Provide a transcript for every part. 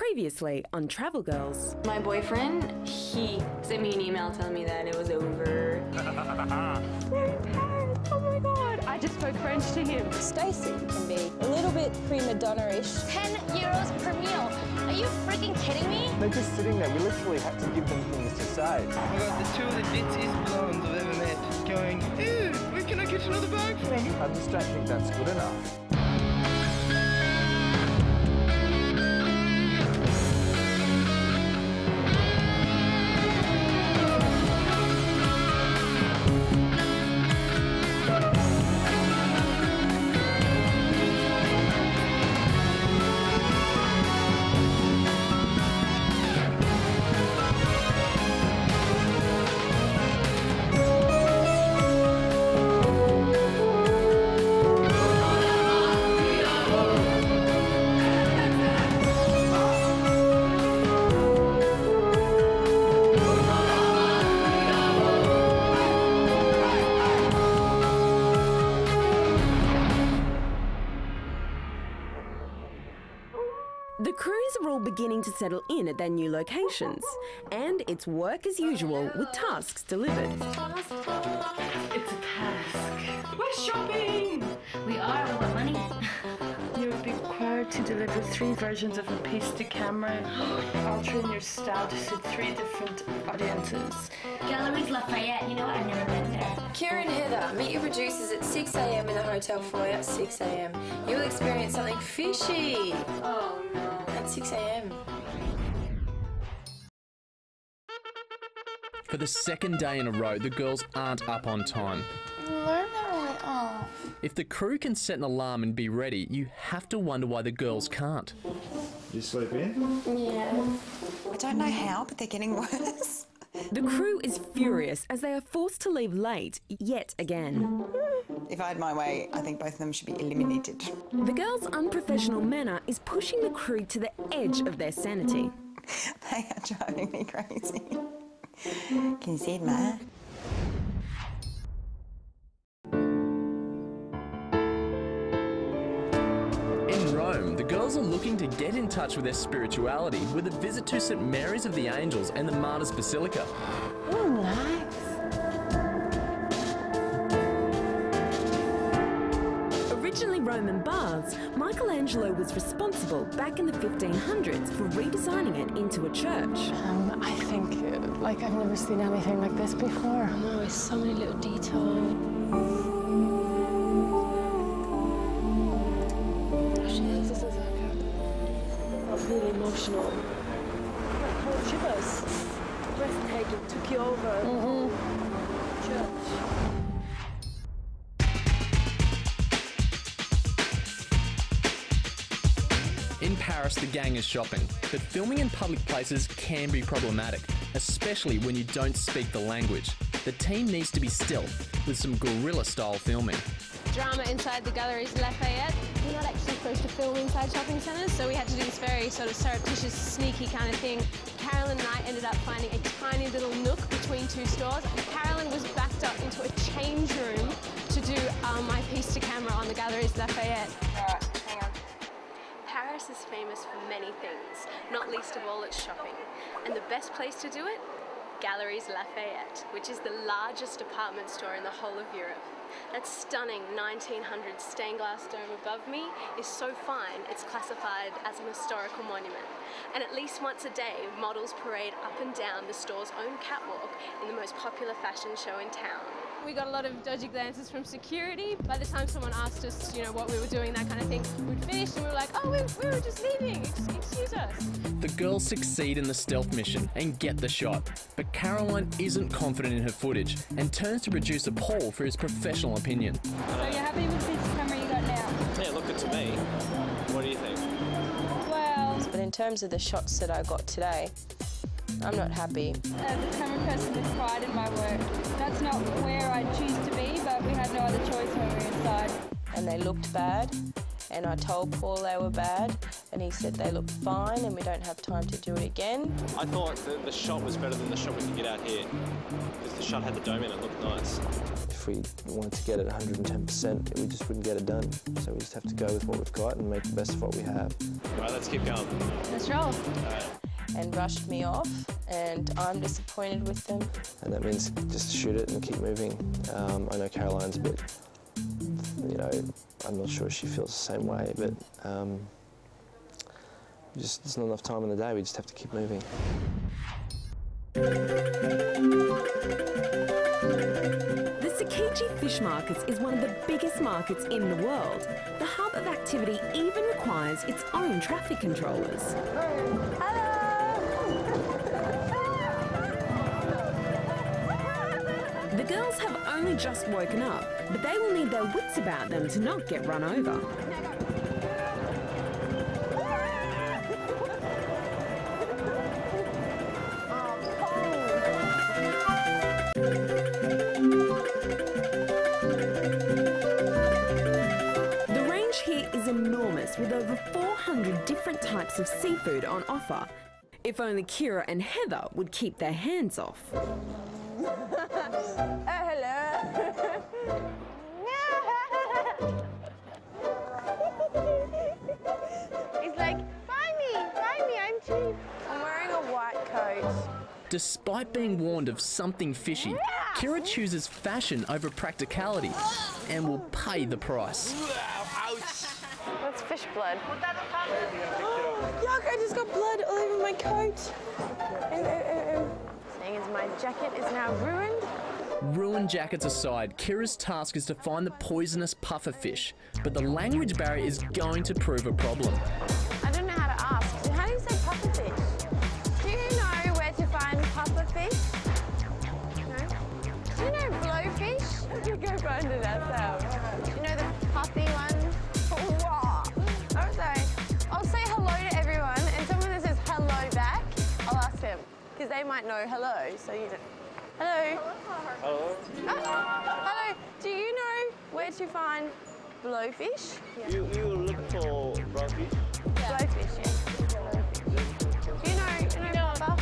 Previously on Travel Girls. My boyfriend, he sent me an email telling me that it was over. We're in Paris. Oh my god, I just spoke French to him. Stacee can be a little bit prima donna-ish. 10 euros per meal. Are you freaking kidding me? They're just sitting there. We literally had to give them things to say. Oh I got the two of the ditziest blondes I've ever met going, ew, where can I get another bag from? I just don't think that's good enough. Beginning to settle in at their new locations, and it's work as usual with tasks delivered. It's a task. We're shopping! We are, we want money. You would be required to deliver three versions of a piece to camera, altering your style to suit three different audiences. Galeries Lafayette, you know what? I've never been there. Kirra and Heather, meet your producers at 6am in the hotel foyer at 6am. You'll experience something fishy. Oh no. At 6am. For the second day in a row, the girls aren't up on time. If the crew can set an alarm and be ready, you have to wonder why the girls can't. You sleep in? Yeah. I don't know how, but they're getting worse. The crew is furious as they are forced to leave late yet again. If I had my way, I think both of them should be eliminated. The girls' unprofessional manner is pushing the crew to the edge of their sanity. They are driving me crazy. Can you see it, Ma? Get in touch with their spirituality with a visit to St. Mary's of the Angels and the Martyrs Basilica. Originally Roman baths, Michelangelo was responsible back in the 1500s for redesigning it into a church. Um, I think, uh, like, I've never seen anything like this before. No, it's so many little details. Emotional. Like, whole shivers. Breathtaking. Took you over. the whole Church. In Paris, the gang is shopping, but filming in public places can be problematic, especially when you don't speak the language. The team needs to be stealth with some guerrilla style filming. drama inside the Galeries Lafayette. We're not actually supposed to film inside shopping centres, so we had to do this very sort of surreptitious, sneaky kind of thing. Carolyn and I ended up finding a tiny little nook between two stores. Carolyn was backed up into a change room to do um, my piece to camera on the Galeries Lafayette. Paris is famous for many things, not least of all its shopping. And the best place to do it? Galeries Lafayette, which is the largest department store in the whole of Europe. That stunning 1900 stained glass dome above me is so fine it's classified as an historical monument. And at least once a day, models parade up and down the store's own catwalk in the most popular fashion show in town. We got a lot of dodgy glances from security. By the time someone asked us, you know, what we were doing, that kind of thing, we'd finished and we were like, oh, we, we were just leaving. Excuse us. The girls succeed in the stealth mission and get the shot, but Caroline isn't confident in her footage and turns to producer Paul for his professional opinion. So you're happy with this camera you got now? Yeah, look good to me. What do you think? Well, But in terms of the shots that I got today, I'm not happy. Uh, as a camera person with pride in my work, that's not where I choose to be, but we had no other choice when we were inside. And they looked bad. and I told Paul they were bad, and he said they look fine and we don't have time to do it again. I thought the, the shot was better than the shot we could get out here because the shot had the dome in it, looked nice. If we wanted to get it 110%, we just wouldn't get it done. So we just have to go with what we've got and make the best of what we have. All right, let's keep going. Let's roll. And rushed me off, and I'm disappointed with them. And that means just shoot it and keep moving. Um, I know Caroline's a bit, you know, I'm not sure she feels the same way, but um, just there's not enough time in the day. We just have to keep moving. The Tsukiji Fish Markets is one of the biggest markets in the world. The hub of activity even requires its own traffic controllers. The girls have only just woken up, but they will need their wits about them to not get run over. The range here is enormous with over 400 different types of seafood on offer. If only Kirra and Heather would keep their hands off. Oh, He's like, find me, find me, I'm cheap. I'm wearing a white coat. Despite being warned of something fishy, Kirra chooses fashion over practicality and will pay the price. That's fish blood. Yuck, I just got blood all over my coat. Ew, ew, ew, ew. Seeing as my jacket is now ruined, Ruined jackets aside, Kirra's task is to find the poisonous pufferfish, but the language barrier is going to prove a problem. They might know hello, so you know. Hello. Hello. Ah, hello. Do you know where to find blowfish? You, you look for rockfish? Blowfish, yeah. Do you know, you know buff?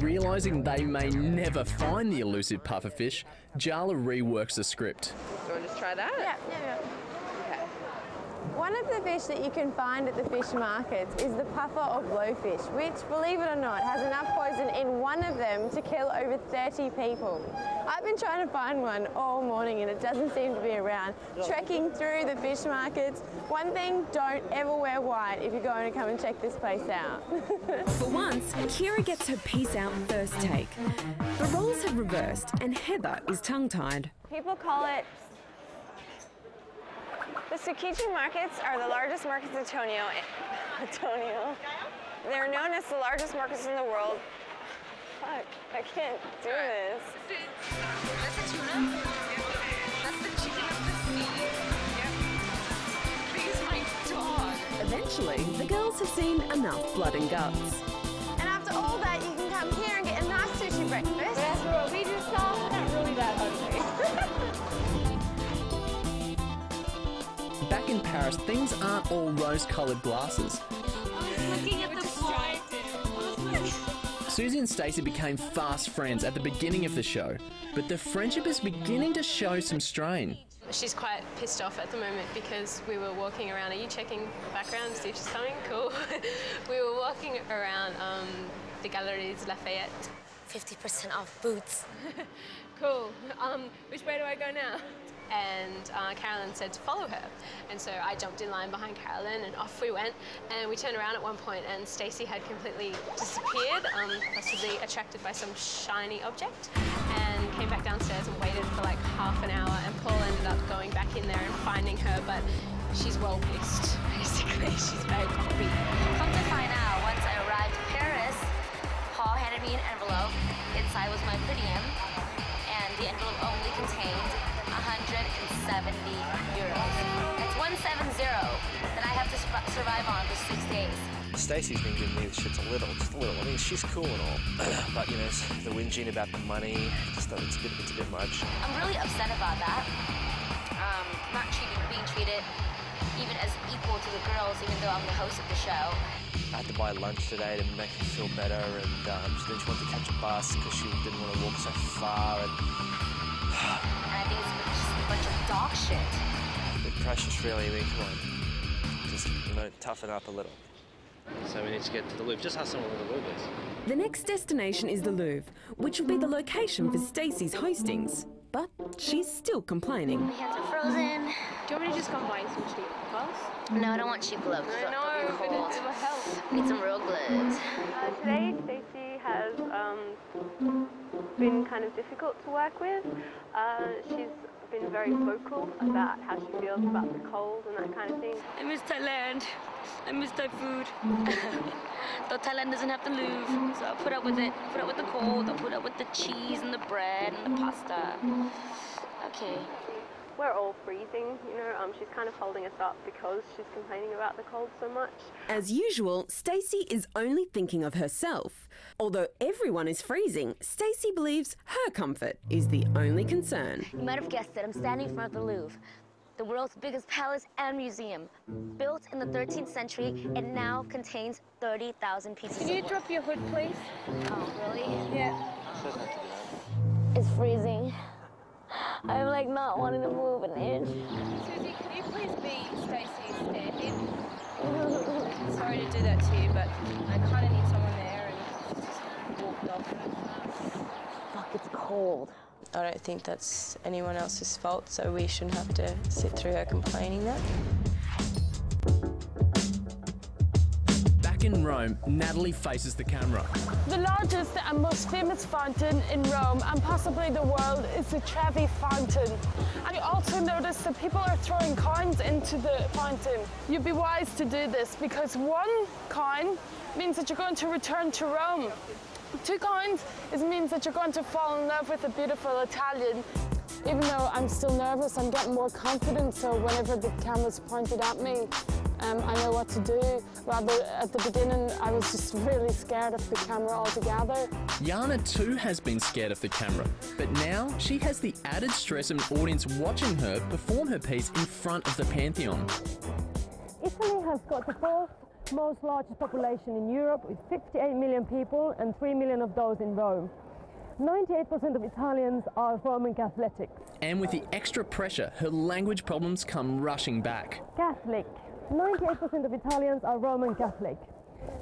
Realising they may never find the elusive pufferfish, Jaala reworks the script. Do you want to just try that? Yeah, yeah, yeah. One of the fish that you can find at the fish markets is the puffer or blowfish, which, believe it or not, has enough poison in one of them to kill over 30 people. I've been trying to find one all morning and it doesn't seem to be around. Trekking through the fish markets. One thing, don't ever wear white if you're going to come and check this place out. For once, Kirra gets her piece out first take. The roles have reversed and Heather is tongue-tied. People call it. The Tsukiji markets are the largest markets in Antonio. Antonio. They're known as the largest markets in the world. Fuck, I can't do this. That's the tuna. That's the chicken of the sea. Please, my dog. Eventually, the girls have seen enough blood and guts. and after all that, you can come here and get a nice sushi breakfast. In Paris, things aren't all rose coloured glasses. Looking at the point. Suzie and Stacee became fast friends at the beginning of the show, but the friendship is beginning to show some strain. She's quite pissed off at the moment because we were walking around. Are you checking background to see if she's coming? Cool. we were walking around um, the Galeries Lafayette. 50% off boots. cool. Um, which way do I go now? And uh, Carolyn said to follow her. And so I jumped in line behind Carolyn and off we went. And we turned around at one point and Stacee had completely disappeared, um, possibly attracted by some shiny object, and came back downstairs and waited for like half an hour. And Paul ended up going back in there and finding her, but she's well pissed, basically. She's very grumpy. Come to find out, survive on for six days. Stacee's been giving me the shits a little, just a little. I mean, she's cool and all, but you know, the whinging about the money, just that it's a bit, it's a bit much. I'm really upset about that. Um, not treated, being treated even as equal to the girls, even though I'm the host of the show. I had to buy lunch today to make her feel better, and um, she then she wanted to catch a bus because she didn't want to walk so far. And And I think it's just a bunch of dog shit. bit precious, really. I mean, come on, just you know, toughen up a little. So we need to get to the Louvre. Just ask someone the Louvre is. The next destination is the Louvre, which will be the location for Stacee's hostings. But she's still complaining. My hands are frozen. Do you want me to just come buy some cheap gloves? No, I don't want cheap gloves. I They'll know, be but cold. it, it will help. Need some real gloves. Uh, today, Stacey has um, been kind of difficult to work with. Uh, she's been very vocal about how she feels about the cold and that kind of thing. I miss Thailand. I miss Thai food. Though Thailand doesn't have the Louvre, so I'll put up with it. Put up with the cold. I'll put up with the cheese and the bread and the pasta. Okay. We're all freezing, you know. Um, she's kind of holding us up because she's complaining about the cold so much. As usual, Stacee is only thinking of herself. Although everyone is freezing, Stacee believes her comfort is the only concern. You might have guessed it. I'm standing in front of the Louvre, the world's biggest palace and museum. Built in the 13th century, it now contains 30,000 pieces Can of you drop your hood, please? Oh, really? Yeah. It's freezing. I'm like not wanting to move an inch. Suzie, can you please be Stacee's stand-in? Sorry to do that to you, but I kind of need someone there, and just walked off. Fuck, it's cold. I don't think that's anyone else's fault, so we shouldn't have to sit through her complaining that. In Rome, Natalie faces the camera. The largest and most famous fountain in Rome and possibly the world is the Trevi Fountain. And you also notice that people are throwing coins into the fountain. You'd be wise to do this because one coin means that you're going to return to Rome. Two coins means that you're going to fall in love with a beautiful Italian. Even though I'm still nervous, I'm getting more confident, so whenever the camera's pointed at me, um, I know what to do. Rather, at the beginning, I was just really scared of the camera altogether. Jarna too has been scared of the camera, but now she has the added stress of an audience watching her perform her piece in front of the Pantheon. Italy has got the fourth most largest population in Europe with 58 million people and 3 million of those in Rome. 98% of Italians are Roman Catholics. And with the extra pressure, her language problems come rushing back. Catholic. 98% of Italians are Roman Catholic.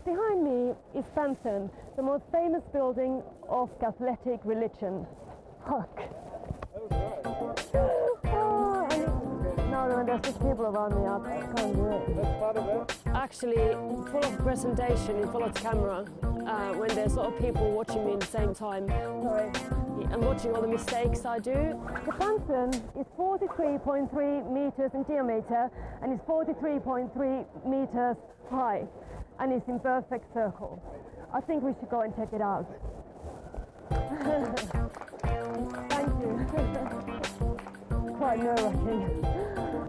Behind me is Pantheon, the most famous building of Catholic religion. Fuck. People around me. I can't. That's part of it. Actually, full of presentation in front of camera, uh, when there's a lot of people watching me at the same time. Sorry. And watching all the mistakes I do. The Pantheon is 43.3 meters in diameter and is 43.3 meters high and it's in perfect circle. I think we should go and check it out. Thank you. Quite nerve-wracking.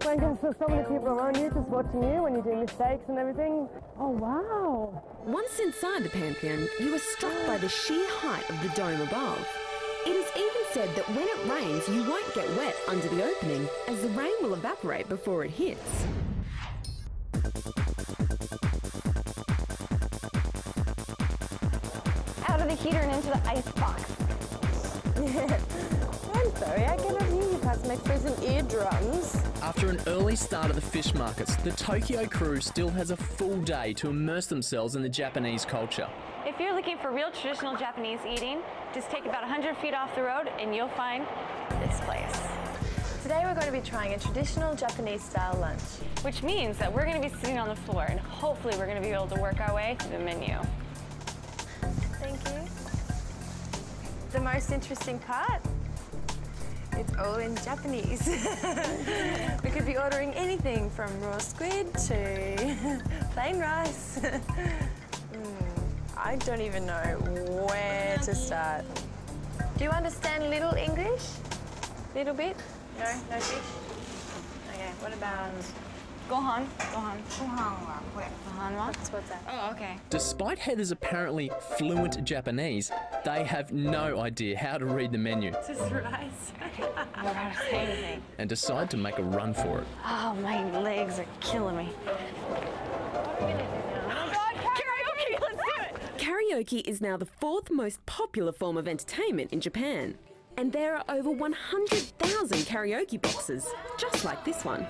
When there's so many people around you just watching you when you do mistakes and everything. Oh wow. Once inside the Pantheon, you are struck by the sheer height of the dome above. It is even said that when it rains, you won't get wet under the opening, as the rain will evaporate before it hits. Out of the heater and into the ice box. you past my frozen eardrums. After an early start at the fish markets, the Tokyo crew still has a full day to immerse themselves in the Japanese culture. If you're looking for real traditional Japanese eating, just take about 100 feet off the road and you'll find this place. Today we're going to be trying a traditional Japanese style lunch. Which means that we're going to be sitting on the floor and hopefully we're going to be able to work our way through the menu. Thank you. The most interesting part? It's all in Japanese. we could be ordering anything from raw squid to plain rice. Mm, I don't even know where to start. Do you understand little English? Little bit? No, no fish? Okay, what about Gohan, Gohan. Gohan What's what's that? Oh, okay. Despite Heather's apparently fluent Japanese, they have no idea how to read the menu Just rice. I don't know how to say anything. and decide to make a run for it. Oh, my legs are killing me. Karaoke, let's do it. Karaoke is now the fourth most popular form of entertainment in Japan. And there are over 100,000 karaoke boxes, just like this one.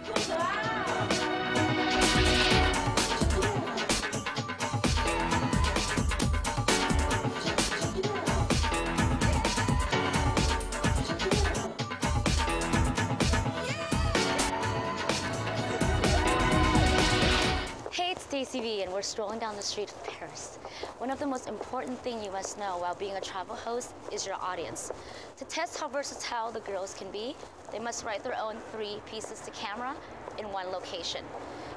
Hey, and we're strolling down the street of Paris. One of the most important things you must know while being a travel host is your audience. To test how versatile the girls can be, they must write their own three pieces to camera in one location.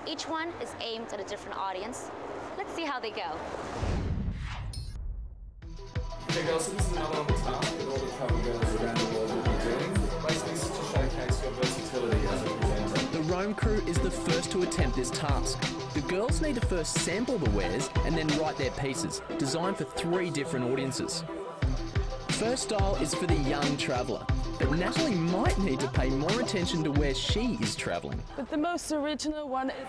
Each one is aimed at a different audience. Let's see how they go. Okay, girls, so this is another on the task that all the travel girls around the world Rome crew is the first to attempt this task. The girls need to first sample the wares and then write their pieces, designed for three different audiences. First style is for the young traveller, but Natalie might need to pay more attention to where she is travelling. But the most original one is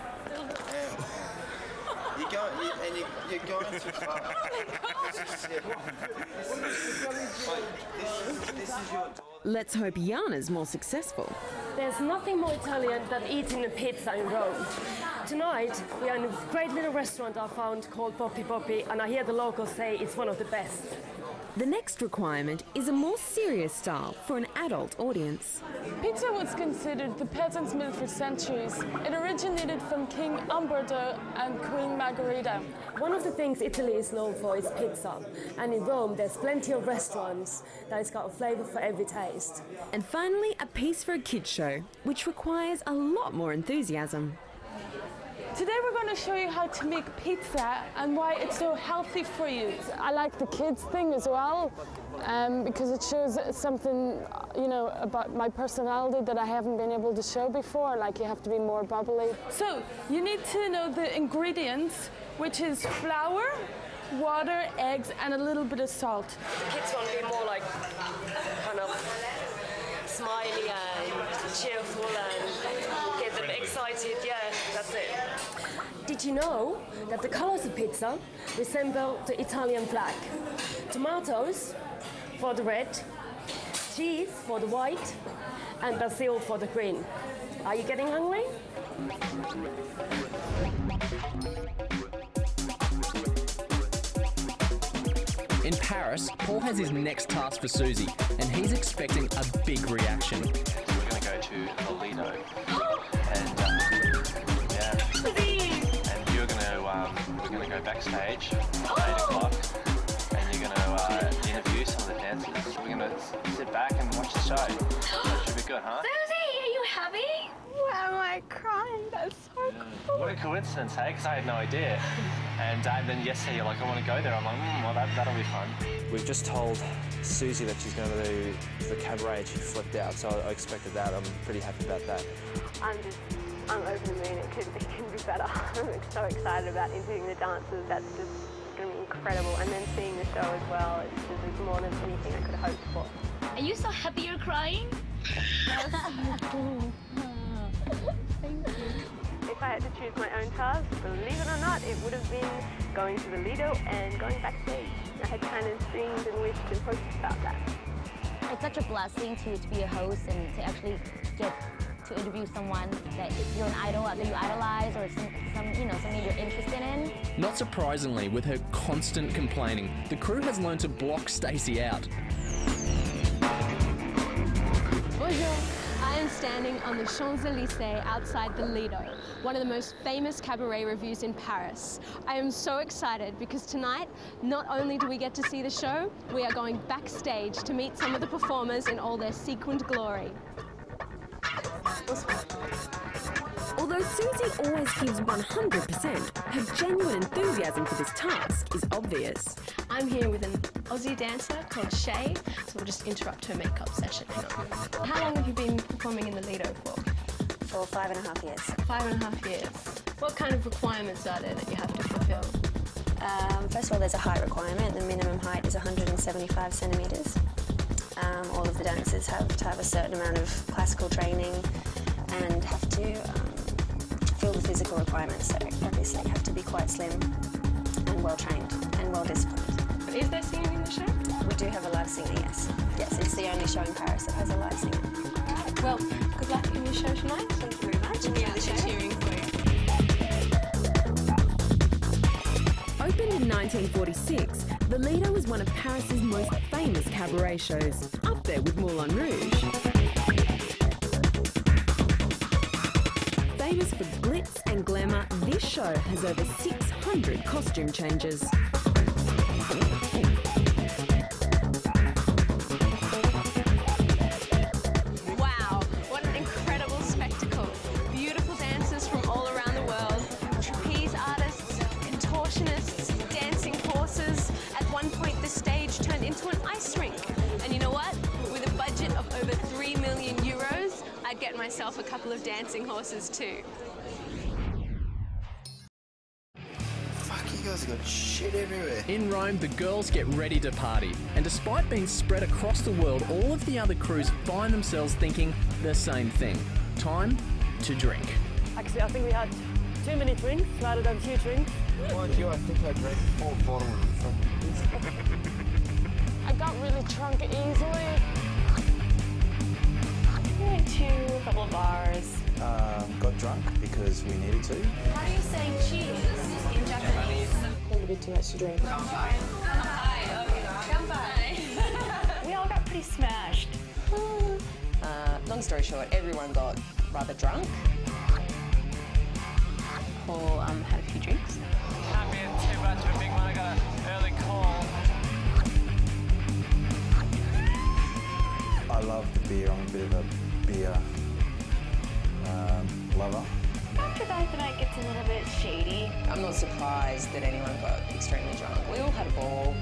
You're going, you, and you, you're going too far. this is your Let's hope Jarna's more successful. There's nothing more Italian than eating a pizza in Rome. Tonight, we are in a great little restaurant I found called Poppy Poppy, and I hear the locals say it's one of the best. The next requirement is a more serious style for an adult audience. Pizza was considered the peasant's meal for centuries. It originated from King Umberto and Queen Margherita. One of the things Italy is known for is pizza, and in Rome there's plenty of restaurants that has got a flavour for every taste. And finally, a piece for a kids show, which requires a lot more enthusiasm. Today we're going to show you how to make pizza and why it's so healthy for you. I like the kids thing as well um, because it shows something, you know, about my personality that I haven't been able to show before. Like you have to be more bubbly. So you need to know the ingredients, which is flour, water, eggs, and a little bit of salt. The kids want to be more like kind of smiley and cheerful and get them excited. Yeah, that's it. Did you know that the colors of pizza resemble the Italian flag? Tomatoes for the red, cheese for the white, and basil for the green. Are you getting hungry? In Paris, Paul has his next task for Suzie, and he's expecting a big reaction. We're going to go to the backstage at 8 o'clock. And you're going to uh, interview some of the dancers. We're going to sit back and watch the show. So it should be good, huh? Suzie, are you happy? Why am I crying? That's so cool. What a coincidence, hey? Because I had no idea. And uh, then yesterday you're like, I want to go there. I'm like, mm, well, that, that'll be fun. We've just told Suzie that she's going to do the cabaret and she flipped out, so I expected that. I'm pretty happy about that. I'm just, I'm over the moon. It could, it could be better. I'm so excited about interviewing the dancers. That's just going to be incredible. And then seeing the show as well. It's just it's more than anything I could have hoped for. Are you so happy you're crying? Thank you. If I had to choose my own task, believe it or not, it would have been going to the Lido and going backstage. I had kind of dreamed and wished and hoped about that. It's such a blessing to, to be a host and to actually get to interview someone that you're an idol, that you idolize, or some, some you know something you're interested in. Not surprisingly, with her constant complaining, the crew has learned to block Stacee out. Bonjour. I am standing on the Champs-Élysées outside the Lido, one of the most famous cabaret revues in Paris. I am so excited because tonight, not only do we get to see the show, we are going backstage to meet some of the performers in all their sequined glory. Although Suzie always gives 100%, her genuine enthusiasm for this task is obvious. I'm here with an Aussie dancer called Shay, so we'll just interrupt her makeup session. Hang on. How long have you been performing in the Lido for? for five and a half years. Five and a half years. What kind of requirements are there that you have to fulfill? Um, first of all, there's a height requirement. The minimum height is 175 centimetres. Um, all of the dancers have to have a certain amount of classical training and have to um, fill the physical requirements. So obviously have to be quite slim and well trained and well disciplined. Is there singing in the show? We do have a live singer, yes. Yes, it's the only show in Paris that has a live singer. Well, good luck in your show tonight. Thank you very much. We'll be cheering for you. Opened in 1946, the Lido was one of Paris's most famous cabaret shows, up there with Moulin Rouge. Has over 600 costume changes. Wow, what an incredible spectacle. Beautiful dancers from all around the world, trapeze artists, contortionists, dancing horses. At one point, the stage turned into an ice rink. And you know what? With a budget of over 3 million euros, I'd get myself a couple of dancing horses too. In Rome, the girls get ready to party, and despite being spread across the world, all of the other crews find themselves thinking the same thing time to drink. Actually, I think we had too many drinks rather than few drinks. Mind you, I think I drank four bottles of something. I got really drunk easily. We went to a couple of bars. Um, got drunk because we needed to. How do you say cheese in Japanese? A bit too much to drink. we all got pretty smashed. Uh, long story short, everyone got rather drunk. Paul um, had a few drinks. Can't be too much of a big one. I got an early call. I love the beer. I'm a bit of a beer um, lover. After that, the night gets a little bit shady. I'm not surprised that anyone got extremely drunk. We all had a ball.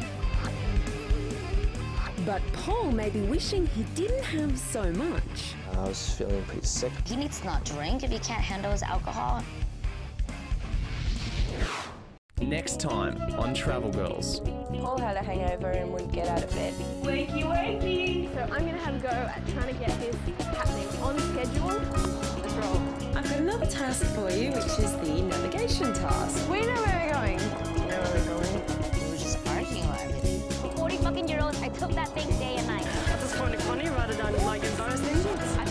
But Paul may be wishing he didn't have so much. I was feeling pretty sick. He needs to not drink if he can't handle his alcohol. Next time on Travel Girls. Paul had a hangover and wouldn't get out of bed. Wakey, wakey! So I'm gonna have a go at trying to get this happening on schedule. Let's roll. I've got another task for you, which is the navigation task. We know where we're going. We know where we're going. We were just parking about everything. 40 fucking euros, I took that thing day and night. That's just kind of funny rather than like embarrassing. I've